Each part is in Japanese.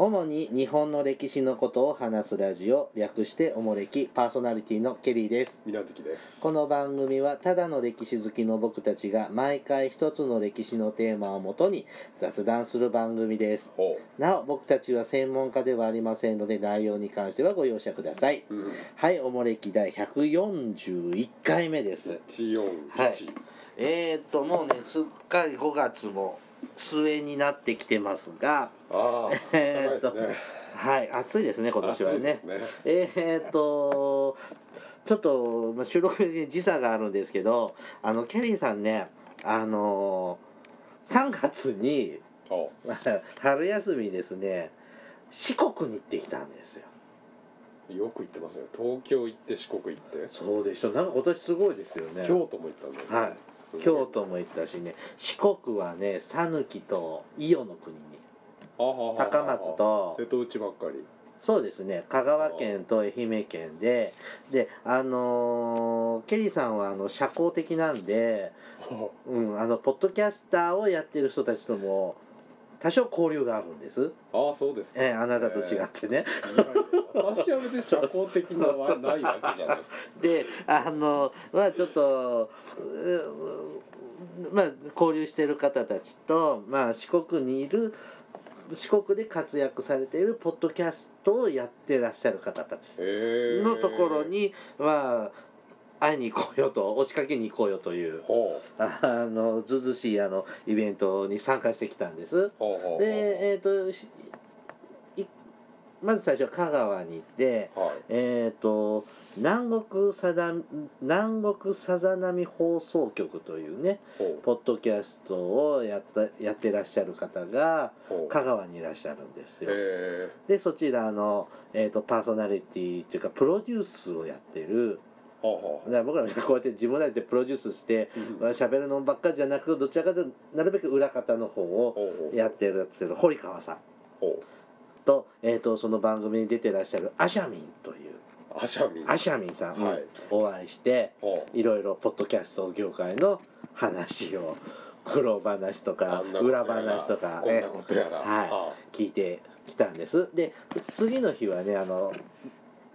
主に日本の歴史のことを話すラジオ略しておもれきパーソナリティのケリーです。水無月です。この番組はただの歴史好きの僕たちが毎回一つの歴史のテーマをもとに雑談する番組です。ほなお僕たちは専門家ではありませんので内容に関してはご容赦ください、う、うん、はいおもれき第141回目です。141、はい。えー、っともうねすっかり5月も末になってきてますがえーっと、高いですね。はい暑いですね今年はね。ね。えーっとちょっとまあ収録に時差があるんですけどあのキャリーさんねあの3月にほ 春休みですね四国に行ってきたんですよ。うよく行ってますね東京行って四国行って。そうでしょなんか今年すごいですよね。京都も行ったんだよね。はい京都も行ったしね四国はね讃岐と伊予の国に。高松と。瀬戸内ばっかり。そうですね香川県と愛媛県で。であのーケリーさんはあの社交的なんで、ほ うん、あのポッドキャスターをやってる人たちとも多少交流があるんです、うああそうですか。ええあなたと違ってね、いやいや私あれで社交的なはないわけじゃないであのまあちょっとうまあ交流してる方たちと、まあ、四国にいる四国で活躍されているポッドキャストをやってらっしゃる方たちのところに、まあ会いに行こうよと押しかけに行こうよというあのずうずうしいあのイベントに参加してきたんです。ほうほうほう。で、えっ、としいまず最初は香川に行って、はい。えっ、と南国さだ南国さざ波放送局というねポッドキャストをやったやってらっしゃる方が香川にいらっしゃるんですよ。へでそちらの、えー、とパーソナリティというかプロデュースをやってるえだから僕らみんなこうやって自分らでプロデュースして喋るのばっかりじゃなくどちらかというとなるべく裏方の方をやってるやつで堀川さん。と,、えー、とその番組に出てらっしゃるアシャミンという。アシャミン。アシャミンさん、はい。お会いしていろいろポッドキャスト業界の話を苦労話とか裏話とかはあ。い、聞いてきたんです。で次の日はねあの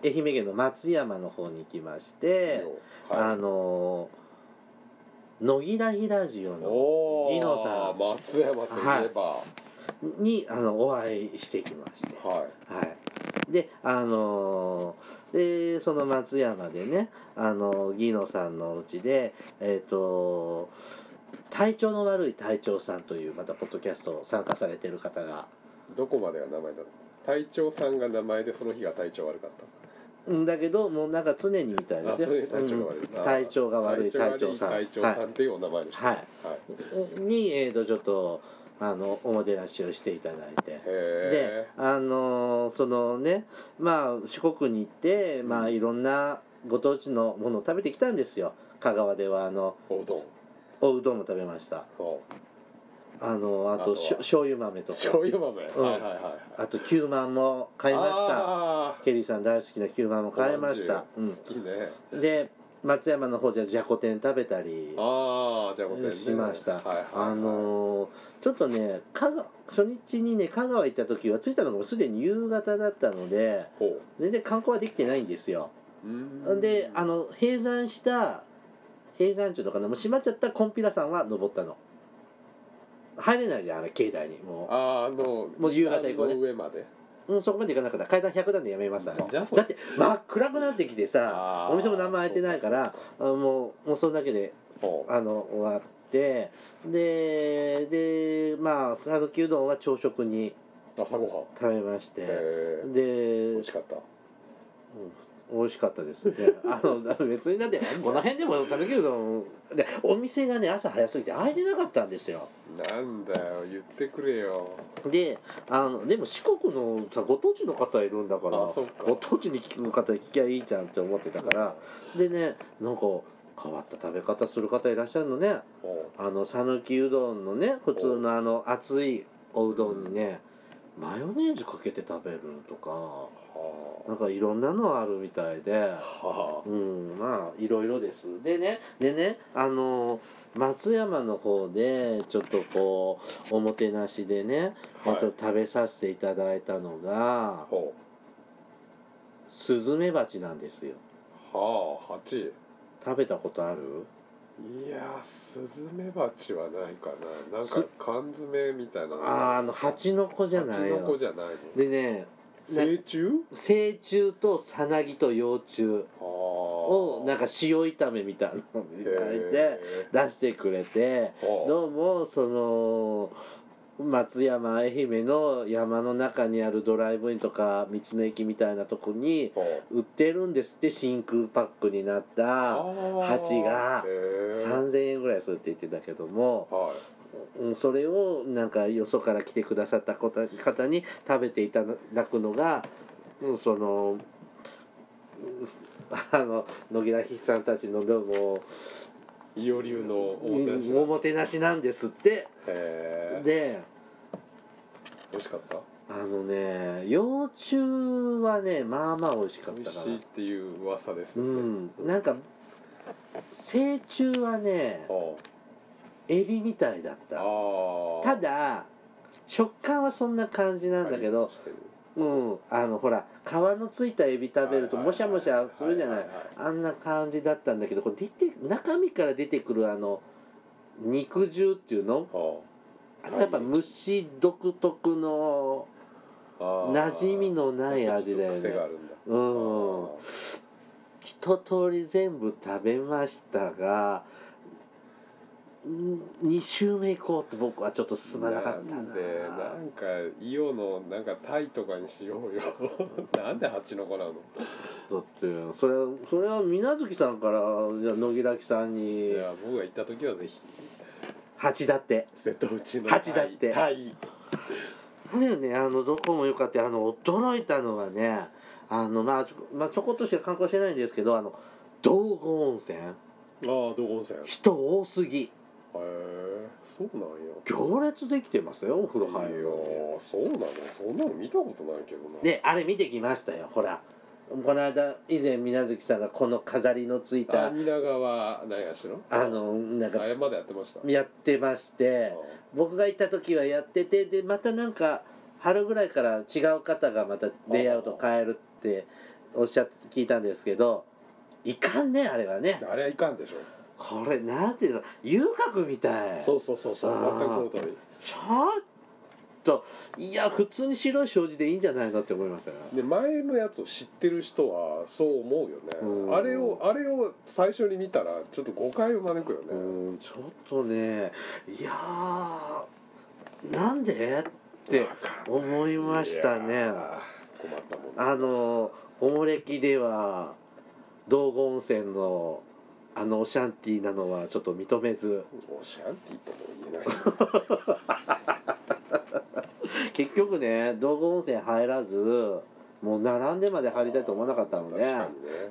愛媛県の松山の方に行きまして、はい。あの野木らひラジオのギノさ松山といえば。んにあのお会いしてきまして。はい。はい、であのーでその松山でねあのギノさんのうちでえっ、と体調の悪い隊長さんというまたポッドキャストを参加されてる方が。どこまでが名前だった隊長さんが名前でその日が体調悪かったうんだけどもうなんか常にみたいですよ。あそれ体調が悪い。うん。体調が悪い隊長さん。隊長さんっていうお名前の人はい。はい。に、えー、とちょっとあのおもてなしをしていただいて。でへあのーそのねまあ四国に行ってまあいろんなご当地のものを食べてきたんですよ。香川ではあのえおうどん。おうどんも食べました。そあのあとしょ醤油豆とうか。醤油豆。うん。はいはいはい。あとキューマンも買いました。ケリーさん大好きなキューマンも買いました、おまん。好きね。うん、で松山の方じゃじゃこ天食べたりああじゃしました、はいはいはい。あのーちょっとね香川初日にね香川行った時は着いたのがすでに夕方だったので全然観光はできてないんですよ。であの閉山した閉山中とかねもう閉まっちゃったコンピラ山は登ったの入れないじゃんあれ境内にもあーあのもう夕方以降ね。あの上まで。う、うん、そこまで行かなかった階段100段でやめましたねだって真っ暗くなってきてさお店も何も開いてないからあもうもうそれだけであの終わってででまあ讃岐うどんは朝食に朝ごはん。食べましてで美味しかった。うん美味しかったですね。あの別にだってこの辺でも讃岐うどんでお店がね朝早すぎて開いてなかったんですよ。なんだよ言ってくれよ。であのでも四国のさご当地の方いるんだからご当地に聞く方聞きゃいいじゃんって思ってたからでねなんか変わった食べ方する方いらっしゃるのね。ほあの讃岐うどんのね普通のあの熱いおうどんにねマヨネーズかけて食べるとかなんかいろんなのあるみたいで。うんまあいろいろです。でねでねあの松山の方でちょっとこうおもてなしでね、はい。ちょっと食べさせていただいたのがスズメバチなんですよ。うはあ蜂。食べたことある？いやスズメバチはないかな。なんかす缶詰みたいなあーあの蜂の子じゃない蜂の子よじゃないの。でねな成虫？成虫とさなぎと幼虫。ををなんか塩炒めみたいなのに書いてへ出してくれてはあ。どうもその松山愛媛の山の中にあるドライブインとか道の駅みたいなとこには売ってるんですって真空パックになったあ蜂がへえ3000円ぐらいするって言ってたけどもそれをなんかよそから来てくださった方方に食べていただくのがうんそのうんあの野木らひさんたちのどうも伊予流のおもてなしなんですって。で美味しかった？あのね幼虫はねまあまあ美味しかっ美味たからしいっていう噂ですね。ん。なんか成虫はねはエビみたいだっあた。あただ食感はそんな感じなんだけどうん、あのほら皮のついたエビ食べるともしゃもしゃするじゃない？あんな感じだったんだけどこれ出て中身から出てくるあの肉汁っていうの？はあ。れやっぱ虫独特の馴染みのない味だよね。うん。あ一通り全部食べましたが2周目行こうって僕はちょっと進まなかったな。なんでなんかイオのなんかタイとかにしようよ。なんで蜂の子なの？だってそれはそれは水月さんからじゃあ野木らきさんに。いや僕が行った時はぜひ。蜂だって。瀬戸内の蜂だって。タイ。だよねあのどこもよかった。あの驚いたのはねあのまあちょ,、まあ、ちょこっとしか観光してないんですけどあの道後温泉。ああ道後温泉。へ人多すぎえそうなんや。行列できてますよお風呂入るのそうなの。そんなの見たことないけどな。にであれ見てきましたよほら。この間以前水月さんがこの飾りのついあた蜷川何やしろあのなんかあれまだやってました。やってまして僕が行った時はやっててでまたなんか春ぐらいから違う方がまたレイアウト変えるっておっしゃって聞いたんですけどいかんねあれはね。あれはいかんでしょこれなんていうの遊郭みたい。そうそうそうそう。全くその通り。ちょっといや普通に白い障子でいいんじゃないのって思いましたよ。で前のやつを知ってる人はそう思うようん。ねあれをあれを最初に見たらちょっと誤解を招くよね。うんちょっとねいやーなんで？って思いましたね。いやー困ったもんあのおもれきでは道後温泉のあのオシャンティーなのはちょっと認めず。オシャンティーとも言えない。結局ね道後温泉入らずもう並んでまで入りたいと思わなかったのでね。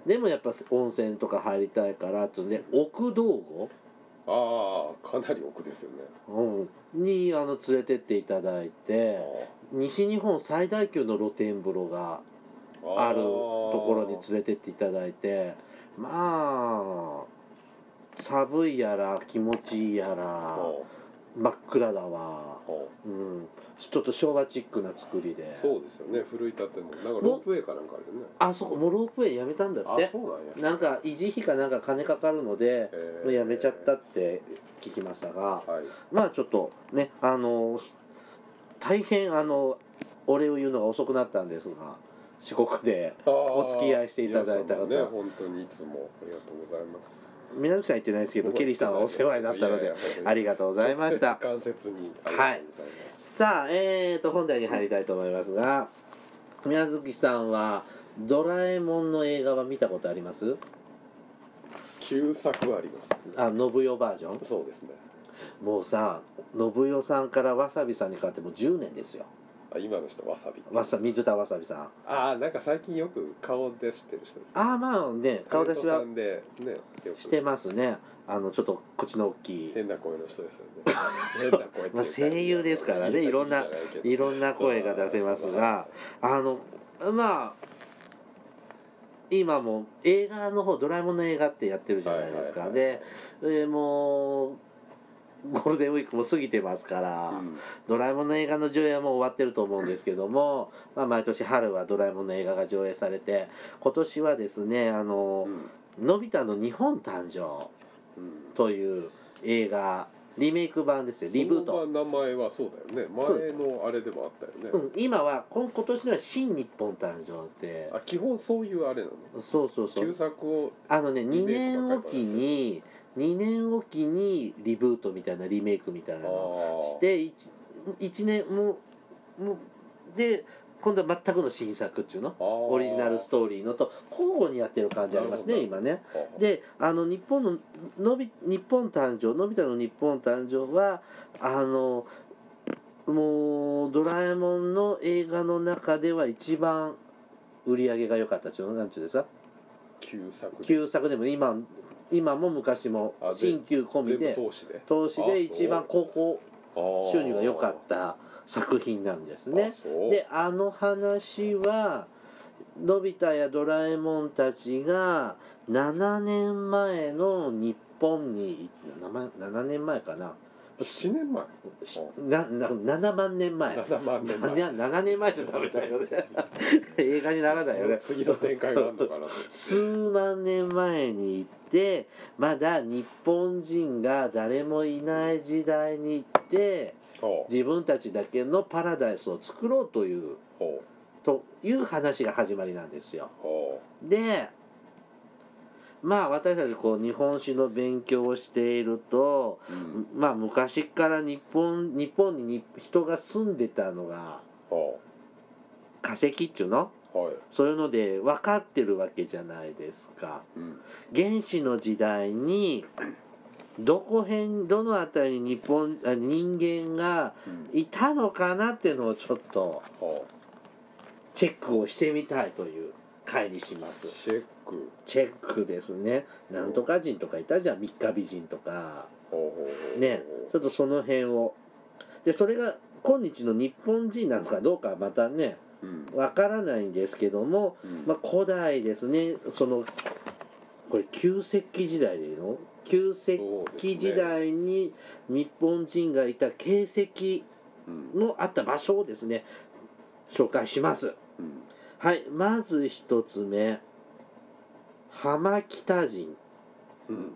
でもやっぱ温泉とか入りたいからあとね奥道後、ああかなり奥ですよね。うん、にあの連れてっていただいて西日本最大級の露天風呂があるところに連れてっていただいてまあ寒いやら気持ちいいやら真っ暗だわ、う。ん、ちょっと昭和チックな作りで。そうですよね。古い建物。なんかロープウェイかなんかあるよね。あそこもうロープウェイやめたんだあって。そうなんや。なんか維持費かなんか金かかるのでもうやめちゃったって聞きましたが。はい。まあちょっとねあの大変あのお礼を言うのが遅くなったんですが四国でお付き合いしていただいた方。ね。本当にいつもありがとうございます皆さん言ってないですけどケリーさんはお世話になったのでありがとうございました。間接にありがとうございさあえーと本題に入りたいと思いますが宮月さんはドラえもんの映画は見たことあります？旧作はありますあ信代バージョン？そうですね。もうさ信代さんからわさびさんに変わってもう10年ですよあ今の人わさび。わさ水田わさびさん。ああなんか最近よく顔出してる人ですああまあね顔出しはねしてますね。あのちょっと口の大きい。変な声の人ですよね。変な声まあ声優ですからね。いろんないろんな声が出せますが。あのまあ今も映画の方ドラえもんの映画ってやってるじゃないですか、はいはいはい。でえーもうゴールデンウィークも過ぎてますから、うん。ドラえもんの映画の上映はもう終わってると思うんですけども、まあ、毎年春はドラえもんの映画が上映されて今年はですねあの、のび太の日本誕生うん。という映画リメイク版ですよリブート、名前はそうだよね。前のあれでもあったよね、うん、今は今今年のは新日本誕生って。あ基本そういうあれなの？そうそうそう。旧作をあのね2リメイクばっかり年おきに2年おきにリブートみたいなリメイクみたいなのをあして 1, 年もうもうで今度は全くの新作っていうの？オリジナルストーリーのと交互にやってる感じありますね今ね。あであの日本ののび日本誕生のび太の日本誕生はあのもうドラえもんの映画の中では一番売り上げが良かったっていうのなんていうんですか？旧作で。旧作でも今今も昔もあ新旧込みで投資で？一番高校収入が良かった作品なんですね。であの話はのび太やドラえもんたちが7年前の日本に7 7年前かな？7年前。しなな7万年前。7万年前。いや7年前じゃダメだよね。映画にならないよね。次の展開があるのかなと。数万年前に行ってまだ日本人が誰もいない時代に行って自分たちだけのパラダイスを作ろうというほという話が始まりなんですよ。でまあ私たちこう日本史の勉強をしていると、ううん。まあ昔から日本日本にに人が住んでたのがほ化石っていうの？うはい。そういうので分かってるわけじゃないですか。うん。原始の時代にどこ辺どの辺りに日本あ人間がうん。いたのかなっていうのをちょっとほチェックをしてみたいという回にします。うチェック。チェックですね。なんとか人とかいたじゃん。三日美人とか。ね。ちょっとその辺を。でそれが今日の日本人なのかどうかはまたねうん。わからないんですけども、うん。まあ、古代ですね。そのこれ旧石器時代でいいの？旧石器時代に日本人がいた形跡うんのあった場所をですね。紹介します。うんはいまず一つ目。浜北人。うん。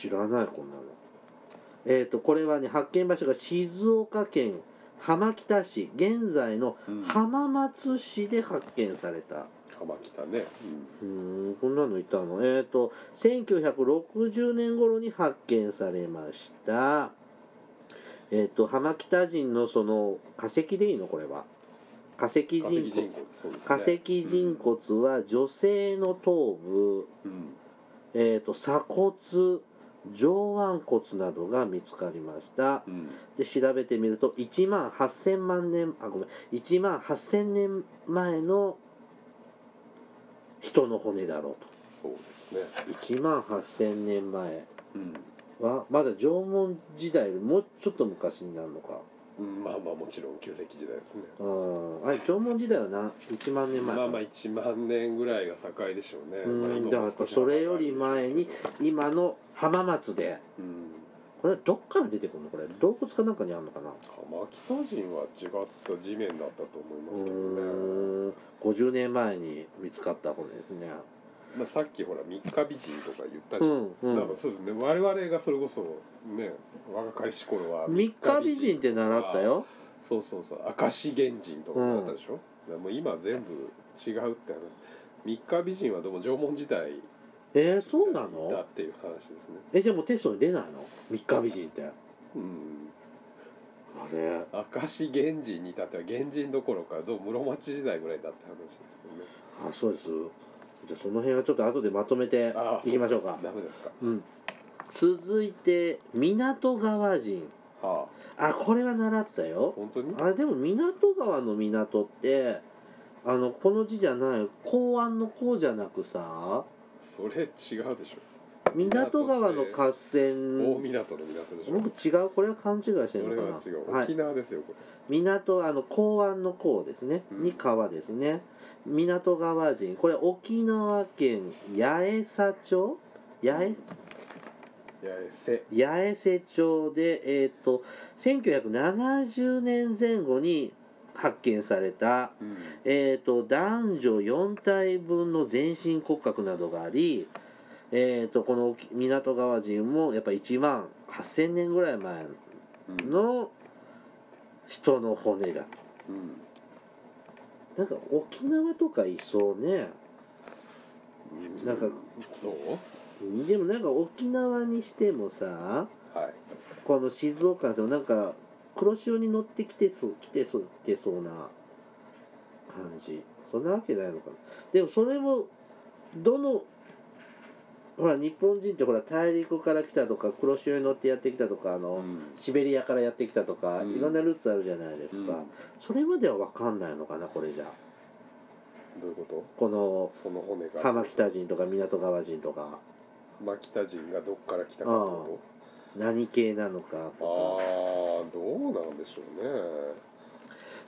知らないこんなの。えっ、とこれはね発見場所が静岡県浜北市。現在のうん。浜松市で発見された。浜北ね。うーんこんなのいたの。えっ、と1960年頃に発見されました。えっ、と浜北人のその化石でいいの？これは化石人骨。化石人骨は女性の頭部、うん。えー、と鎖骨上腕骨などが見つかりました。うん。で調べてみると1万8000万年あごめん1万8000年前の人の骨だろうそうですね。と1万8000年前うん。はまだ縄文時代よりもうちょっと昔になるのかうんまあまあもちろん旧石器時代ですね。うん。あれ縄文時代はな1万年前まあまあ1万年ぐらいが境でしょうね。まあうん今もだからそれより前に今の浜松で。うん。これどっから出てくるの？これ洞窟かなんかにあるのかな？浜北人は違った地面だったと思いますけどね。うーん。50年前に見つかった骨ですねまあ、さっきほら三日美人とか言ったじゃん、うんうん。だからそうですね。我々がそれこそね若かりし頃は三日美人って習ったよ。そうそうそう明石原人とか習ったでしょ、だからもう今全部違うって話。三日美人はどうも縄文時代えー、そうなだのっていう話ですね。えじゃあもうテストに出ないの？三日美人って。あうん。れ。明石原人に至っては原人どころかどうも室町時代ぐらいだって話ですけどね。あそうですじゃあその辺はちょっと後でまとめてあいきましょうか。ダメですか。うん。続いて港川人。はあ。これは習ったあよ。本当に？あれでも港川の港ってあのこの字じゃない公安の公じゃなくさそれ違うでしょ。港川の合大戦。港の港でしょ。僕違う？これは勘違いしてこるのかな？れは違う、はい。沖縄ですよこ港あの港湾の港ですね、うん。に川ですね港川人。これ沖縄県八重佐町？八重？れ八重瀬。八重瀬町でえっ、と1970年前後に発見されたうん。えー、と男女4体分の全身骨格などがあり、えー、とこの港川人もやっぱ1万8000年ぐらい前うん。の人の骨だうんなんか沖縄とかいそうね。うん。なんかそう？でもなんか沖縄にしてもさはい。この静岡でもなんか黒潮に乗ってきてそう来てそう来てそうな感じ。そんなわけないのかな。でもそれもどのほら日本人ってほら大陸から来たとか黒潮に乗ってやってきたとかあの、うん。シベリアからやってきたとか、うん。いろんなルーツあるじゃないですか、うん。それまでは分かんないのかなこれじゃ。どういうこと？このその骨が。浜北人とか港川人とか。浜北人がどっから来たかってこ何系なのかとか。とああどうなんでしょうね。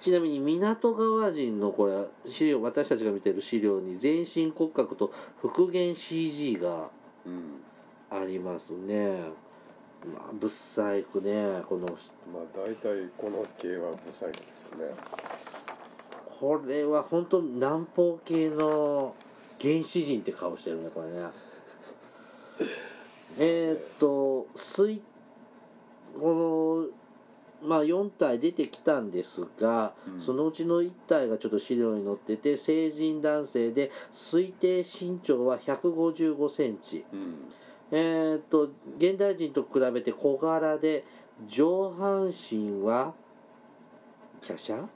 ちなみに港川人のこれ資料私たちが見てる資料に全身骨格と復元 CG がうん。ありますね。まあぶっ細工ねこのまあ大体この系はブサイクですよね。これは本当南方系の原始人って顔してるねこれね。えーっと水このまあ4体出てきたんですが、うん。そのうちの1体がちょっと資料に載ってて成人男性で推定身長は155センチ。うん。えーっと現代人と比べて小柄で上半身は華奢。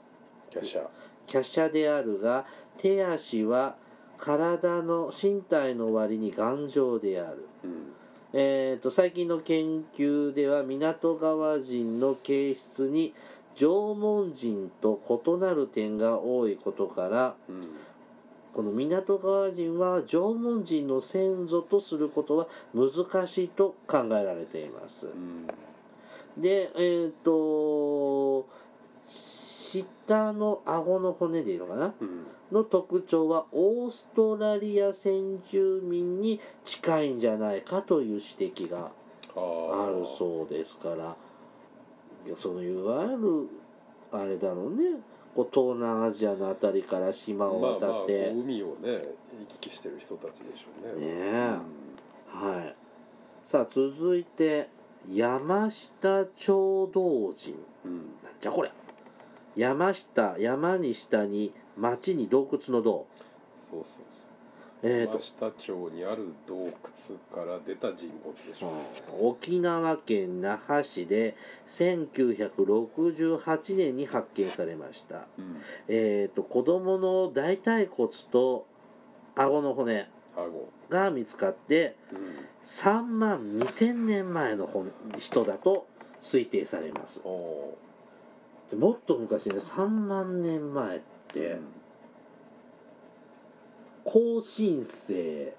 華奢であるが手足は体の身体の割に頑丈である、うんえー、と最近の研究では港川人の形質に縄文人と異なる点が多いことからうんこの港川人は縄文人の先祖とすることは難しいと考えられています。うんで、えっ、と、下の顎の骨でいいのかな？うん。の特徴はオーストラリア先住民に近いんじゃないかという指摘がああるそうですから、そのいわゆる、あれだろうね、こう東南アジアのあたりから島をまあまあ渡って、こう海をね行き来してる人たちでしょうね。ねえ。はい。さあ、続いて、山下町道人。うん。うんなんじゃこれ。山下、山に下に、町に洞窟の洞。そうそうそう。えーと。山下町にある洞窟から出た人骨でしょ。沖縄県那覇市で1968年に発見されました。うん。えーと、子供の大腿骨と顎の骨顎。が見つかって、うん。3万2000年前の骨人だと推定されます。おでもっと昔ね、3万年前って、ー後進生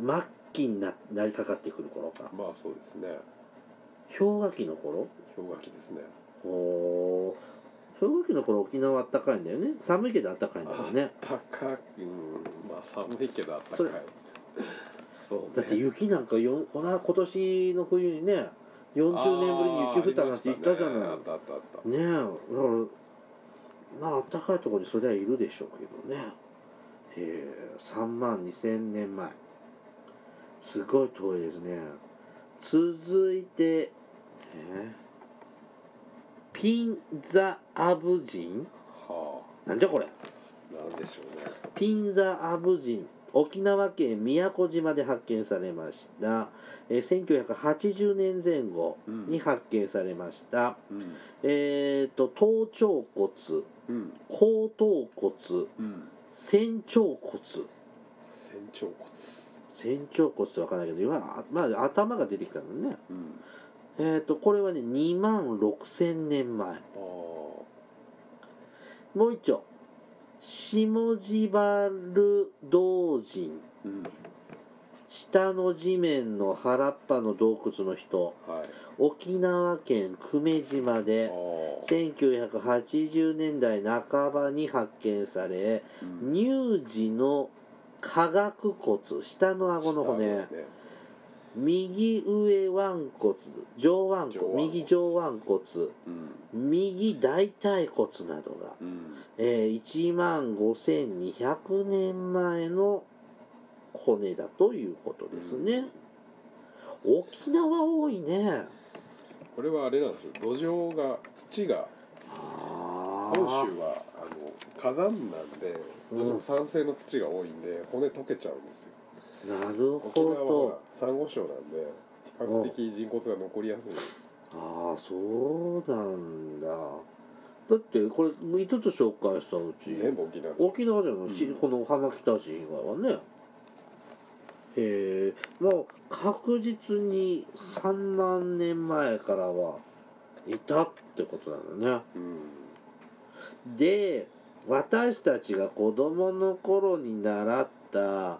末期にななりかかってくる頃か。まあそうですね。氷河期の頃？氷河期ですね。ほう氷河期の頃沖縄あったかいんだよね。寒いけどあったかいんだよね。あったかい。うんまあ寒いけどあったかい。そうね。だって雪なんかよほら今年の冬にね40年ぶりに雪降ったなんて言ったじゃない。あったあったあった。ねえだからまああったかいところにそりゃいるでしょうけどね。へえ3万2000年前。すごい遠いですね。続いて、えーピンザアブ人。はなんじゃこれ。あなんでしょうね。ピンザアブ人沖縄県宮古島で発見されました、えー1980年前後に発見されました、うん。えっ、と頭頂骨うん。後頭骨うん。仙腸骨。仙腸骨。仙腸骨って分からないけど今、まあ、頭が出てきたのね。うん。えっ、とこれはね2万6000年前。もう一丁下地原道人。うん下の地面の原っぱの洞窟の人。はい。沖縄県久米島あでー1980年代半ばに発見されうん。乳児の下顎骨。下の顎の骨右上腕骨上腕骨右上腕骨うん。右大腿骨などが、うん。えー1万5200年前の骨だということですね、沖縄多いね。これはあれなんですよ。土壌が土があ本州はあの火山なんでうん。どうしても酸性の土が多いんで骨溶けちゃうんですよなるほど。サンゴ礁なんで比較的人骨が残りやすいんです。ああそうなんだ。だってこれ5つ紹介したうち全部沖縄沖縄じゃない、うん。しこの浜北市以外はね。へえもう確実に3万年前からはいたってことなんだね。うん。で私たちが子供の頃に習った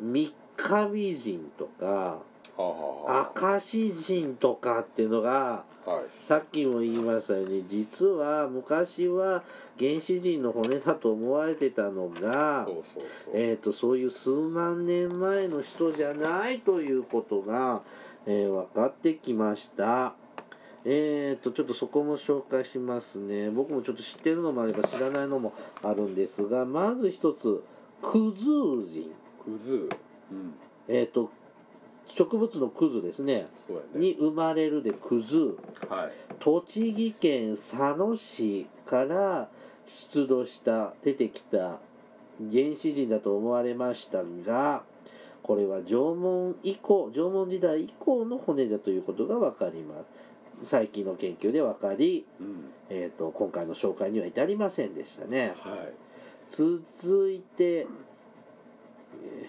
三日美人とか明石人とかっていうのがあはいさっきも言いましたように実は昔は原始人の骨だと思われてたのがそういう数万年前の人じゃないということが、えー分かってきました。えー、とちょっとそこも紹介しますね。僕もちょっと知ってるのもあれば知らないのもあるんですが、まず一つ、クズー人。クズ。うん。えー、と植物のクズですね。そうやね。に生まれるでクズ。ー。はい。栃木県佐野市から出土した出てきた原始人だと思われましたがこれは縄文以降縄文時代以降の骨だということが分かります。最近の研究で分かり、うん。えー、と今回の紹介には至りませんでしたね。はい。続いて、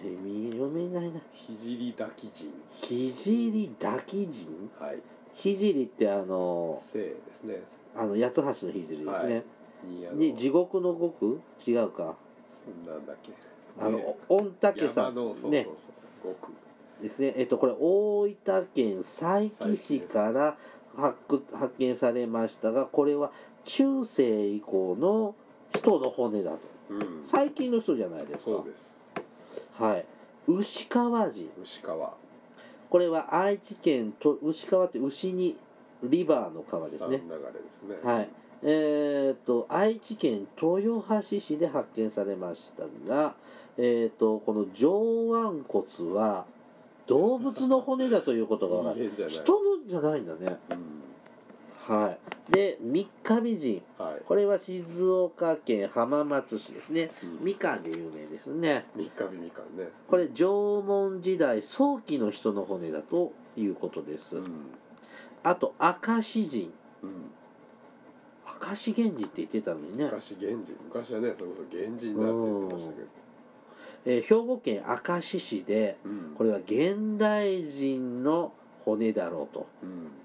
えー見読めないな。ひじり抱き人。聖抱き人？はい。聖ってあの生ですね。あの八つ橋の聖ですね、はい。に地獄の獄違うか。なんだっけ？あの、ね御嶽山。のそうそう。ね。極。ですね。えっとこれ大分県佐伯市から発掘発見されましたがこれは中世以降の人の骨だと。うん。最近の人じゃないですか。そうですはい。牛川人牛川。これは愛知県と牛川って牛にリバーの川ですね。三流れですね。はい。えー、と、愛知県豊橋市で発見されましたが、えー、と、この上腕骨は動物の骨だということが分かる。人のじゃないんだね。うんはい。で、三日美人。はいこれは静岡県浜松市ですね。うんみかんで有名ですね。三日日みかんねこれ縄文時代早期の人の骨だということです。うんあと、明石人。うん明石源氏って言ってたのにね。昔源氏昔はねそれこそ源氏だって言ってましたけどえー兵庫県明石市で、うんこれは現代人の骨だろううんと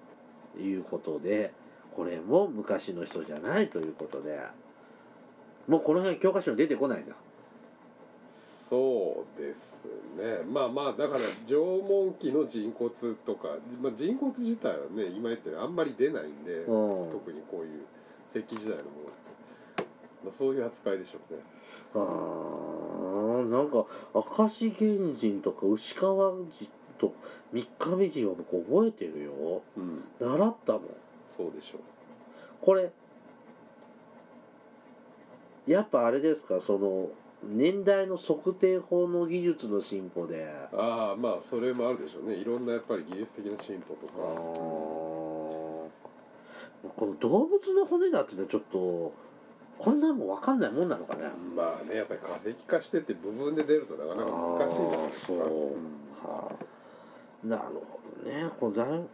いうことで、これも昔の人じゃないということで、もうこの辺教科書に出てこないんだ。そうですね。まあまあだから縄文期の人骨とか、まあ、人骨自体はね今言ったようにあんまり出ないんで、うん。特にこういう石器時代のものって、まあ、そういう扱いでしょうね。あーなんか明石源人とか牛川人と三日美人は僕覚えてるよ。うん。習ったもん。そうでしょう。これ、やっぱあれですか、その、年代の測定法の技術の進歩で、ああまあそれもあるでしょうね。いろんなやっぱり技術的な進歩とか。この動物の骨だってのはちょっと、こんなもん分かんないもんなのかね。まあねやっぱり化石化してって部分で出るとなかなか難しいんじゃないですか。そう、んはあ、なるほどね。これだい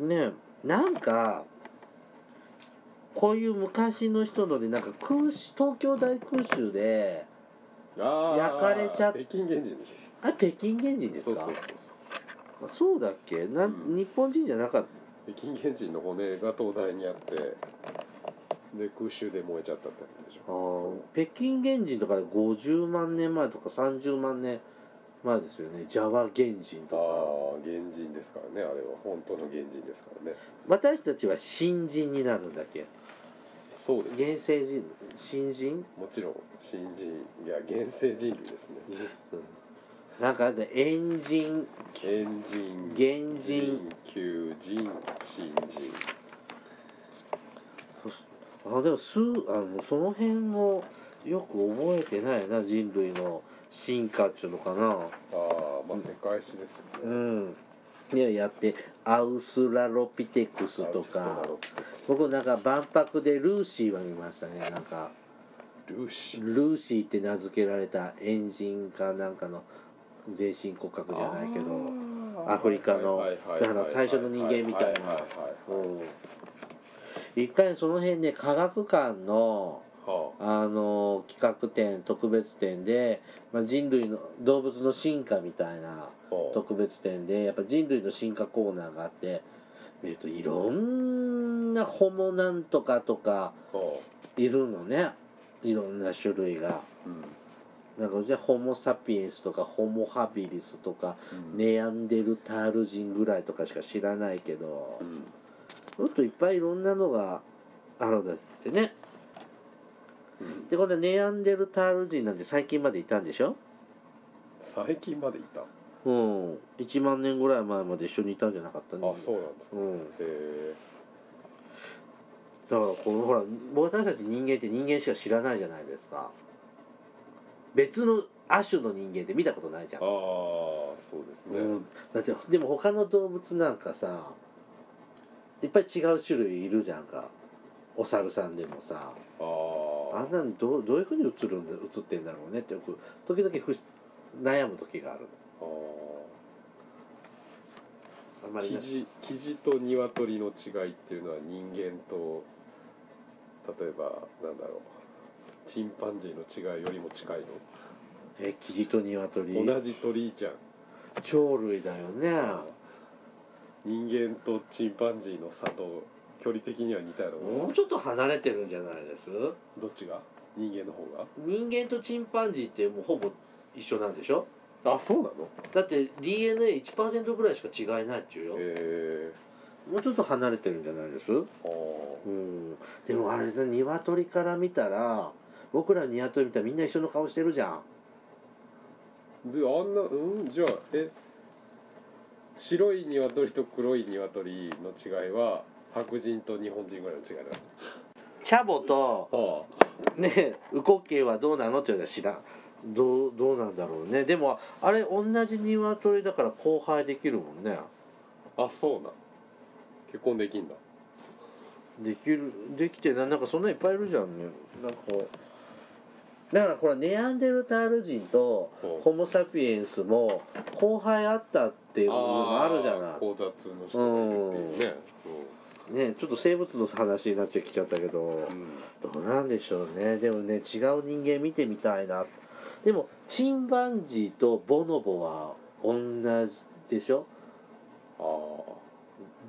ねなんか、こういう昔の人ので、なんか空襲東京大空襲で、ああ焼かれちゃっ北京原人でしあれ北京原人ょですか？そうそうそうそう。だっけ？な、うん。日本人じゃなかった？北京原人の骨が東大にあってで空襲で燃えちゃったってやつでしあょー北京原人とかで50万年前とか30万年まあですよねジャワ原人あとあ原人ですからねあれは。本当の原人ですからね。か私たちは新人になるんだっけ？そうです。原生人新人？もちろん新人いや原生人類ですね。うん。なんかあれだエンジンエンジン原人求人新人。あでもすあのその辺をよく覚えてないな人類の進化っていうのかな。ああまあ世界史ですうよね、ん。いややってアウスラロピテクスとか。僕なんか万博でルーシーは見ましたね。なんかルーシー？ルーシーって名付けられたエンジンかなんかの全身骨格じゃないけどアフリカの最初の人間みたいな。一回その辺ね科学館のはあ。の企画展特別展で、まあ、人類の動物の進化みたいな特別展でやっぱ人類の進化コーナーがあって見るといろんなホモなんとかとかはあ。いるのね。いろんな種類が。うん。なんかじゃあホモ・サピエンスとかホモ・ハビリスとか、うん。ネアンデルタール人ぐらいとかしか知らないけど、うん。もっといっぱいいろんなのがあるんだってね。うんでこれネアンデルタール人なんて最近までいたんでしょ？最近までいた。あうん。1万年ぐらい前まで一緒にいたんじゃなかったね。そうなんですかうん。へえだからこのほら私たち人間って人間しか知らないじゃないですか。別の亜種の人間って見たことないじゃん。ああそうですね、うん、だってでも他の動物なんかさいっぱい違う種類いるじゃんかお猿さんでもさあああんなのどうどういうふうに映るんだ映ってんだろうねってよく時々ふし悩む時があるああんまりキジキジと鶏の違いっていうのは人間と例えばなんだろうチンパンジーの違いよりも近いえキジと鶏？の同じ鳥じゃん。鳥類だよね。人間とチンパンジーの差と距離的には似たようなもうちょっと離れてるんじゃないです？どっちが？人間の方が？人間とチンパンジーってもうほぼ一緒なんでしょ？あそうなの？だって DNA1% ぐらいしか違いないっていうよ、へえ。もうちょっと離れてるんじゃないです？あうん。でもあれですね鶏から見たら僕ら鶏見たらみんな一緒の顔してるじゃん。ーであんなうん？じゃあえ白い鶏と黒い鶏の違いは白人と日本人ぐらいの違いだ。チャボとあねウコッケイはどうなのって言うのは知らん。どうどうなんだろうね。でもあれ同じ鶏だから交配できるもんね。あそうな。ん結婚できんだ。できるできてななんかそんないっぱいいるじゃんね。なんかこう。だからこれネアンデルタール人とう。んホモ・サピエンスも交配あったっていうのもあるじゃない。交雑の人がいるっていうねねちょっと生物の話になってきちゃったけど、うん、どうなんでしょうね。でもね違う人間見てみたいな。でもチンバンジーとボノボは同じでしょ？あ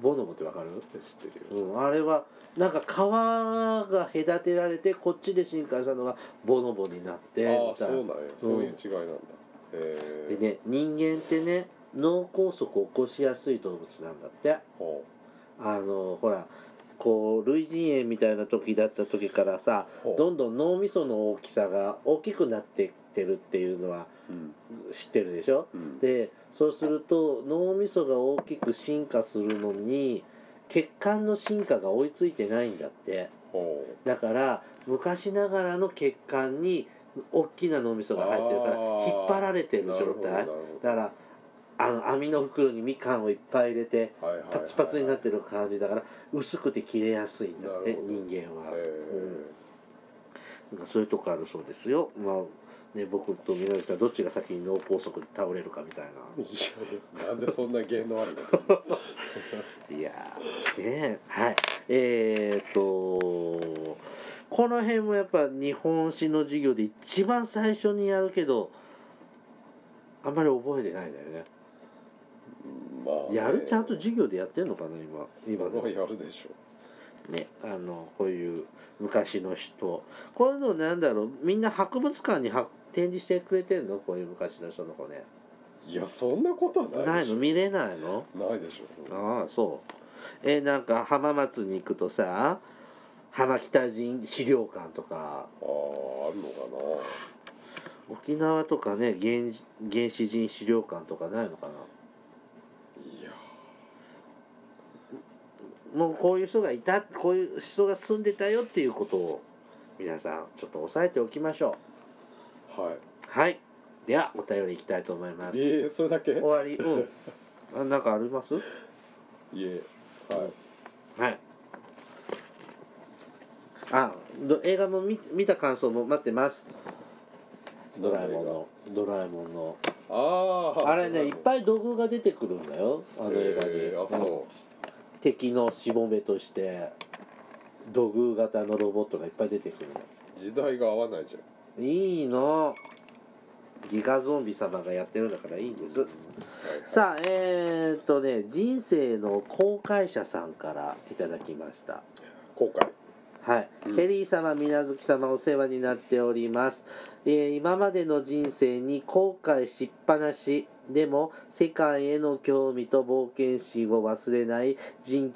ボノボってわかる？あ知ってるよ、うん、あれはなんか川が隔てられてこっちで進化したのがボノボになってああそうなんや、そういう違いなんだ。へえでね人間ってね脳梗塞を起こしやすい動物なんだって。ほあのほらこう類人猿みたいな時だった時からさどんどん脳みその大きさが大きくなってってるっていうのは知ってるでしょ？うん。でそうすると脳みそが大きく進化するのに血管の進化が追いついてないんだって。ほだから昔ながらの血管に大きな脳みそが入ってるから引っ張られてる状態。だからあの網の袋にみかんをいっぱい入れてパツパツになってる感じだから薄くて切れやすいんだって人間は、へうん、なんかそういうとこあるそうですよ。まあね僕とみなぎさんどっちが先に脳梗塞で倒れるかみたいな。えいやなんでそんな芸能あるの？いやーねはい。えー、っとこの辺もやっぱ日本史の授業で一番最初にやるけどあんまり覚えてないんだよねまあ。ねやるちゃんと授業でやってんのかな今。今それはやるでしょ。ねあのこういう昔の人。こういうのなんだろう。みんな博物館には展示してくれてんの？こういう昔の人の子ね。いやそんなことはないないの？見れないの？ないでしょ。ああそう。えなんか浜松に行くとさ浜北人資料館とか。あああるのか沖縄とかね原原始人資料館とかないのかなないやもうこういう人がいたこういう人が住んでたよっていうことを皆さんちょっと押さえておきましょはうはい。ではお便りいきたいと思います。いえそれだけ？終わり。うん。あなんかあります？いえはい。はい。あど映画も見見た感想も待ってます。ドラえもんの。ドラえもんの。あああれねいっぱい土偶が出てくるんだよ。あの映画に、えーあそ敵のしもべとして土偶型のロボットがいっぱい出てくる時代が合わないじゃん。いいの。ギガゾンビ様がやってるんだからいいんです、はいさあえー、っとね人生の後悔者さんからいただきました。後悔。はい、うん。ケリー様、水無月様、お世話になっております。えー今までの人生に後悔しっぱなし、でも世界への興味と冒険心を忘れない人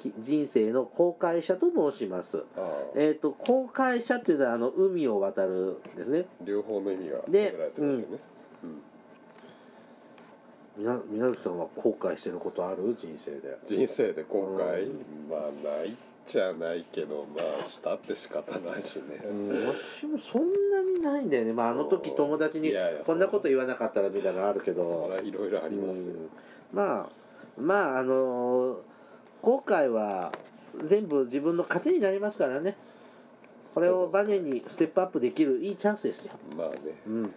生の後悔者と申します。えっ、と、後悔者っていうのはあの海を渡るんですね。両方の意味が込でめられてるわけね。うん。みな水無月さんは後悔してることある？人生で。人生で後悔、うまあない。っちゃないけどまあしたって仕方ないしね、うん、私もそんなにないんだよね。まあ、あの時友達にこんなこと言わなかったらみたいなのあるけど。いろいろありますよ、うん。まあまああの後悔は全部自分の糧になりますからね。これをバネにステップアップできるいいチャンスですよ、まあね。うん、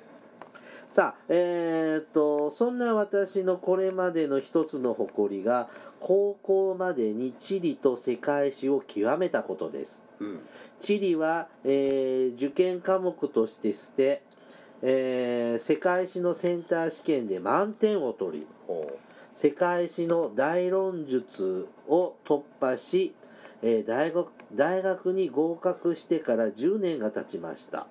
さあえーっとそんな私のこれまでの一つの誇りが高校までに地理と世界史を極めたことです。うん。地理は、えー受験科目として捨て、えー世界史のセンター試験で満点を取りほ世界史の大論述を突破し、えー大学大学に合格してから10年が経ちました。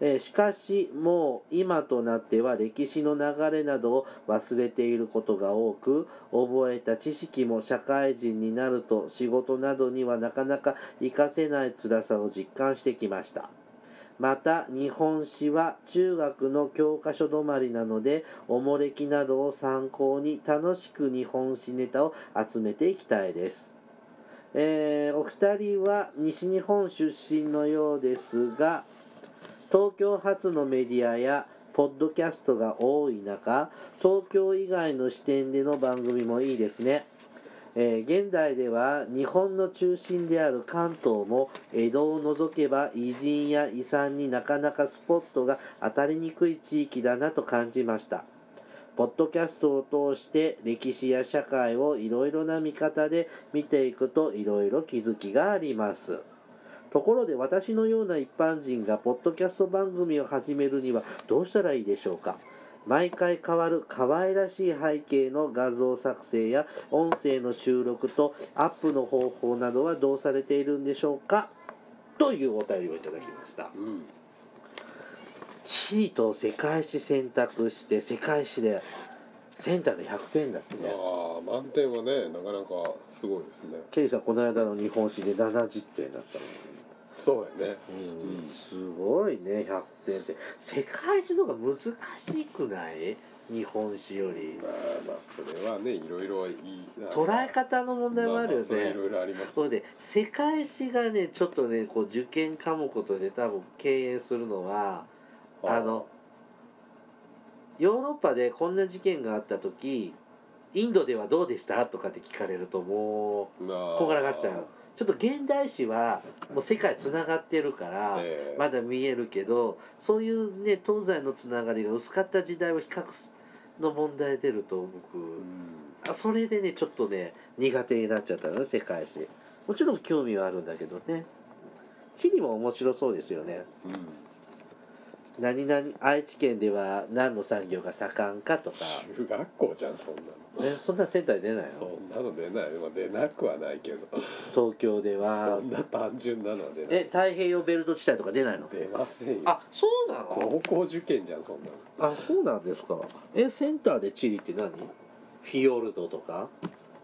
えーしかしもう今となっては歴史の流れなどを忘れていることが多く覚えた知識も社会人になると仕事などにはなかなか活かせない辛さを実感してきました。また日本史は中学の教科書止まりなのでおもれきなどを参考に楽しく日本史ネタを集めていきたいです。えーお二人は西日本出身のようですが東京発のメディアやポッドキャストが多い中東京以外の視点での番組もいいですね。えー現代では日本の中心である関東も江戸を除けば偉人や遺産になかなかスポットが当たりにくい地域だなと感じました。ポッドキャストを通して歴史や社会をいろいろな見方で見ていくといろいろ気づきがあります。ところで私のような一般人がポッドキャスト番組を始めるにはどうしたらいいでしょうか？毎回変わる可愛らしい背景の画像作成や音声の収録とアップの方法などはどうされているんでしょうか？というお便りをいただきました。ううん地理と世界史選択して世界史でセンターで100点だってね。ああ満点はねなかなかすごいですね。ケリーさんこの間の日本史で70点だったの。にそうやね。うん。すごいね100点って。世界史の方が難しくない？日本史より。まあまあそれはねいろいろいい捉え方の問題もあるよね、まあいろいろあります。それで世界史がねちょっとねこう受験科目として多分敬遠するのはあのヨーロッパでこんな事件があった時インドではどうでした？とかって聞かれるともうまあ。こんがらがっちゃうちょっと現代史はもう世界つながってるからええ。まだ見えるけどそういうね東西のつながりが薄かった時代を比較の問題出ると僕うん。あそれでねちょっとね苦手になっちゃったのね世界史。もちろん興味はあるんだけどね。地理も面白そうですよね。うん何々愛知県では何の産業が盛んかとか。中学校じゃんそんなの。えそんなセンターに出ないそのんなの出ないまあ出なくはないけど。東京では。そんな単純なのは出ない。え太平洋ベルト地帯とか出ないの？出ませんよ。あそうなの？高校受験じゃんそんなの。あそうなんですか。えセンターで地理って何？フィヨルドとか？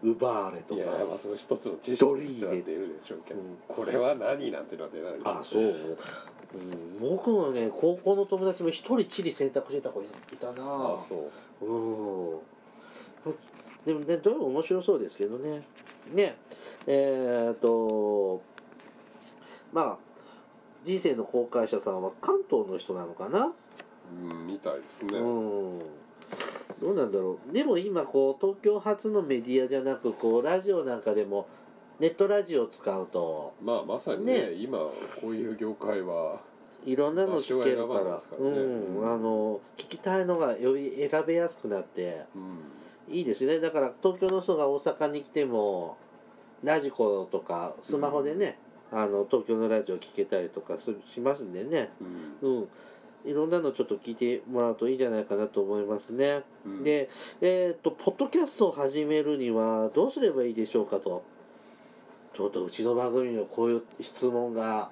ウバーレとか？いやまあその一つの知識としては出るでしょうけど、うん。これは何なんてのは出ない。あそう、うん、僕のね高校の友達も一人地理選択してた子いたな。あそう。うん。でもねどれも面白そうですけどね。ね。えー、っとまあ人生の後悔者さんは関東の人なのかな？うんみたいですね、うん。どうなんだろう。でも今こう東京発のメディアじゃなくこうラジオなんかでもネットラジオを使うとまあまさにねね。今こういう業界はいろんなの聞けるか場所が選ばないらですからね。うん。うんあの聞きたいのがより選べやすくなってうん。いいですね。だから東京の人が大阪に来てもラジコとかスマホでね、あの東京のラジオ聞けたりとかすしますんでね。うん。うん。いろんなのちょっと聞いてもらうといいんじゃないかなと思いますね。うん。で、えっ、と、ポッドキャストを始めるにはどうすればいいでしょうかと。ちょっとうちの番組にはこういう質問が